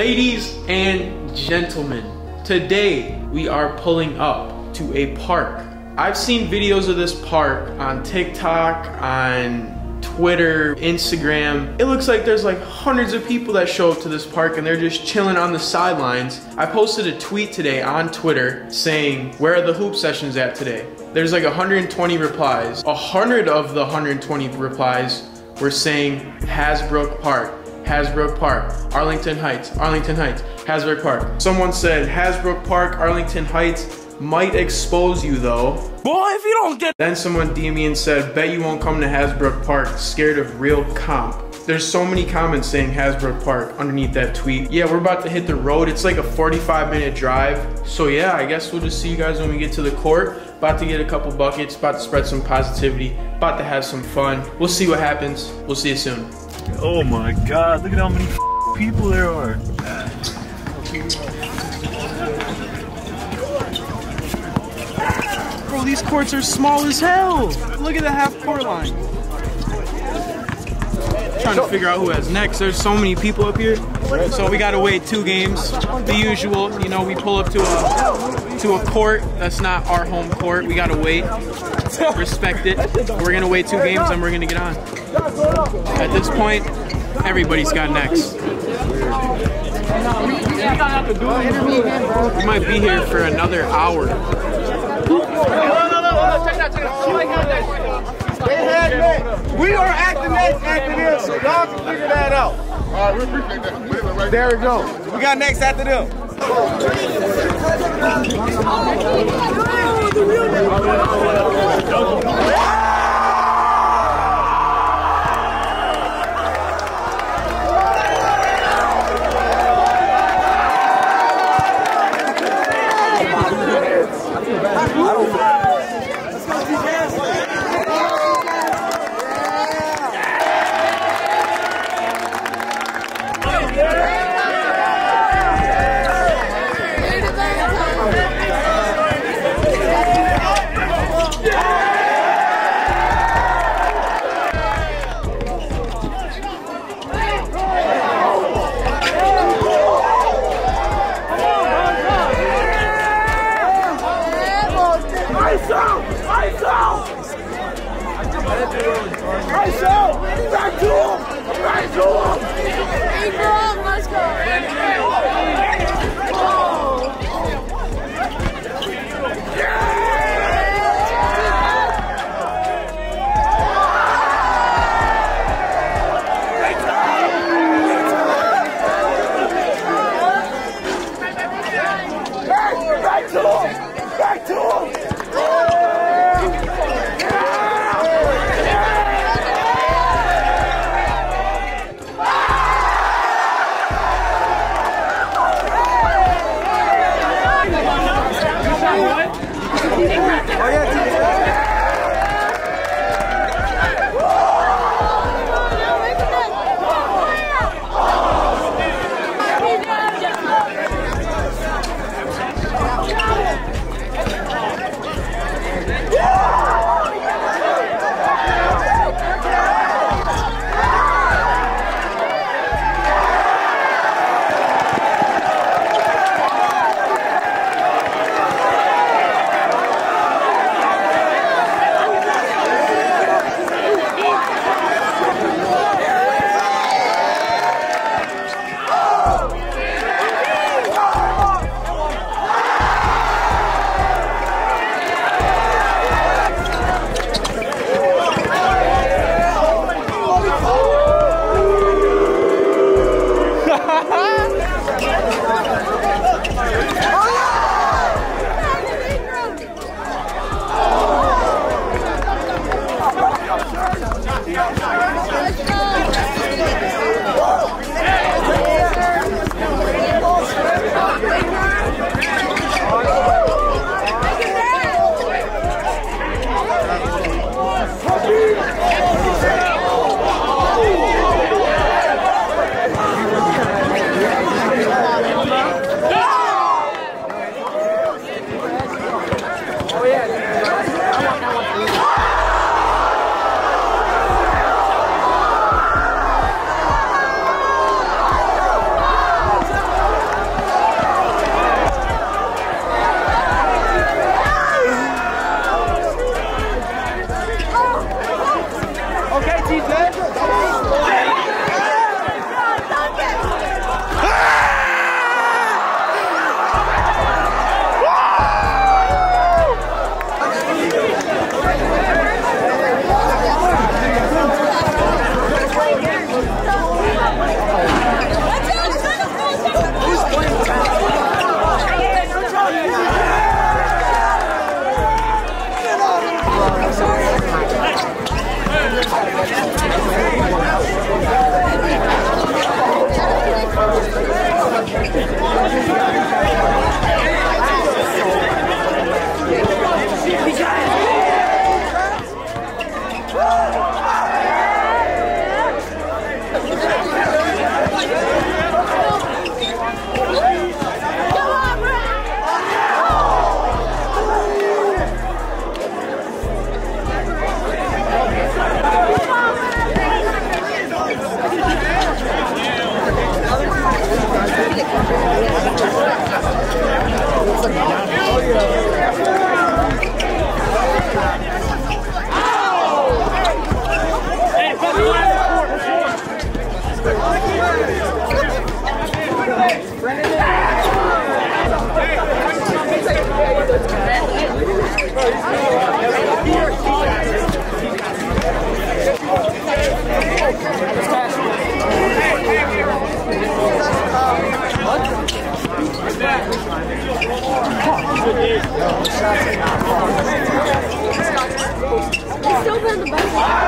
Ladies and gentlemen, today we are pulling up to a park. I've seen videos of this park on TikTok, on Twitter, Instagram. It looks like there's like hundreds of people that show up to this park and they're just chilling on the sidelines. I posted a tweet today on Twitter saying, where are the hoop sessions at today? There's like 120 replies. 100 of the 120 replies were saying Hasbrook Park. Hasbrook Park, Arlington Heights, Arlington Heights, Hasbrook Park. Someone said Hasbrook Park, Arlington Heights might expose you though. Boy, if you don't get- Then someone DM me and said, bet you won't come to Hasbrook Park, scared of real comp. There's so many comments saying Hasbrook Park underneath that tweet. Yeah, we're about to hit the road. It's like a 45 minute drive. So yeah, I guess we'll just see you guys when we get to the court. About to get a couple buckets, about to spread some positivity, about to have some fun. We'll see what happens. We'll see you soon. Oh my god, look at how many people there are. Bro, these courts are small as hell. Look at the half court line. Trying to figure out who has next. There's so many people up here. So we gotta wait two games. The usual, you know, we pull up to a to a court that's not our home court. We gotta wait. Respect it. We're gonna wait two games and we're gonna get on. At this point, everybody's got next. We might be here for another hour. We are acting next after this, so y'all can figure that out. All right, we appreciate that. There we go. We got next after them. Hey, Still in the back.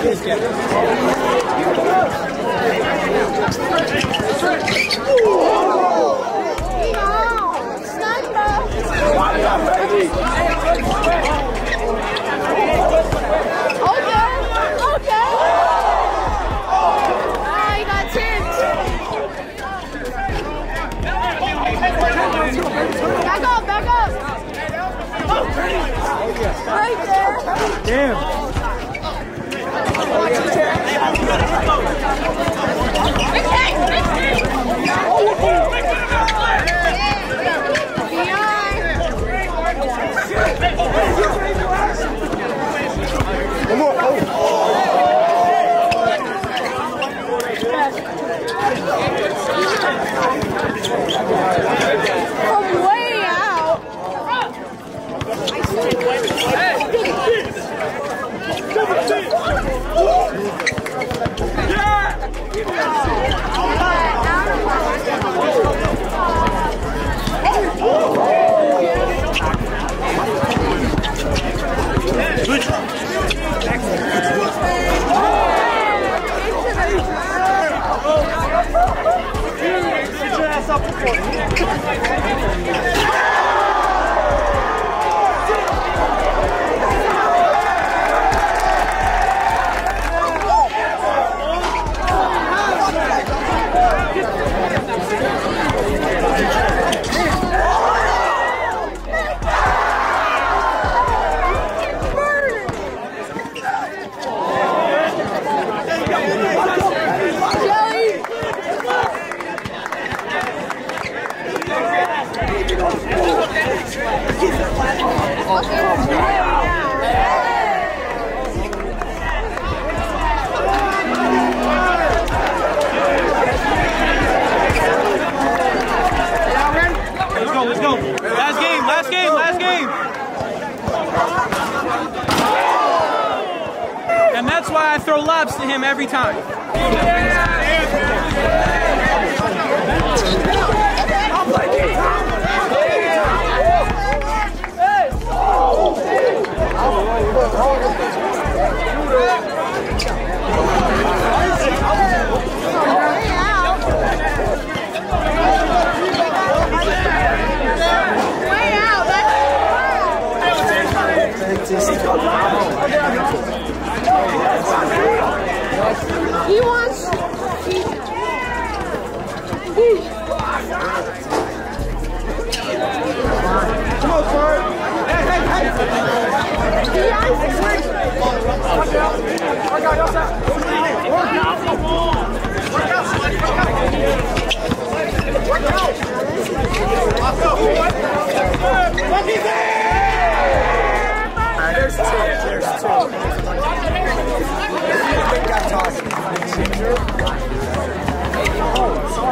Back up, back up. Right there. From Last game, last game, last game. And that's why I throw lobs to him every time.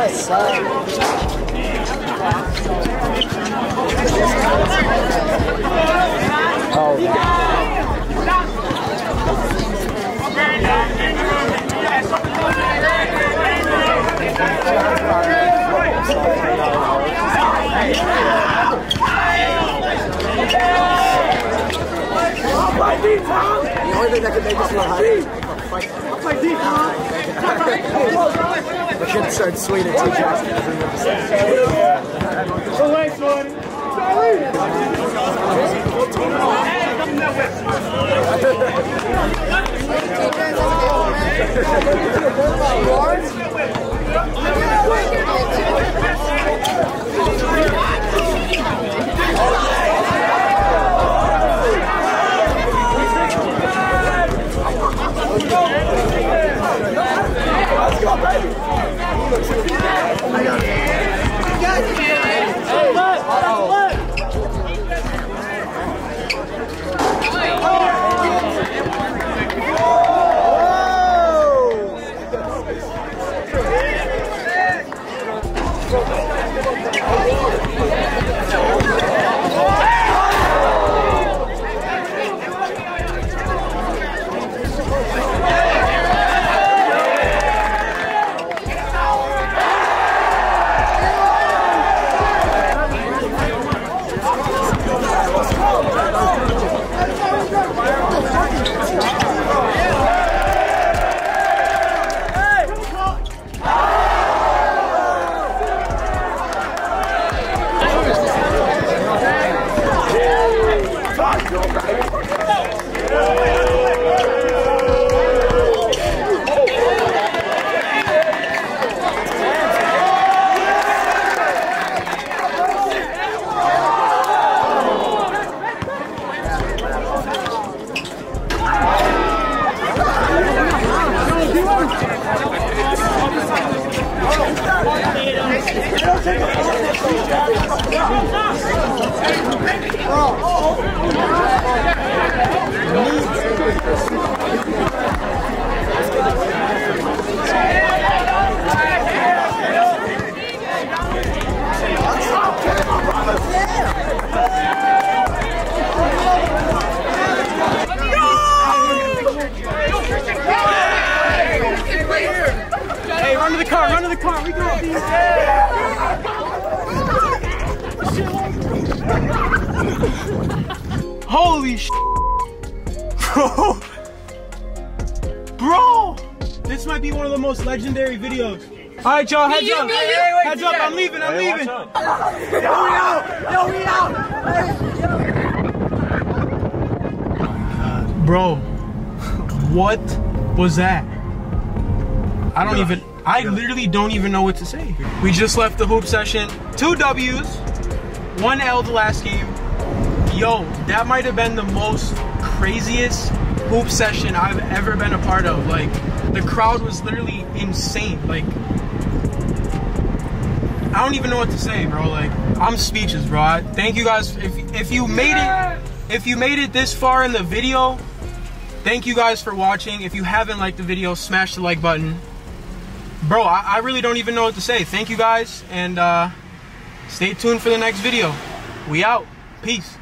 The only thing that could make us happy. We should start swinging at T Jackson. Hey, Let's go! Let's go! Most legendary videos. All right, y'all, heads up. Heads up, I'm leaving, I'm leaving. watch out. Bro, what was that? I don't even, I literally don't even know what to say. We just left the hoop session. Two W's, one L the last game. Yo, that might have been the most craziest hoop session I've ever been a part of. Like, the crowd was literally insane. Like, I don't even know what to say, bro. Like, I'm speechless, bro. I, thank you guys. If if you made it, if you made it this far in the video, thank you guys for watching. If you haven't liked the video, smash the like button. Bro, I, I really don't even know what to say. Thank you guys, and uh, stay tuned for the next video. We out. Peace.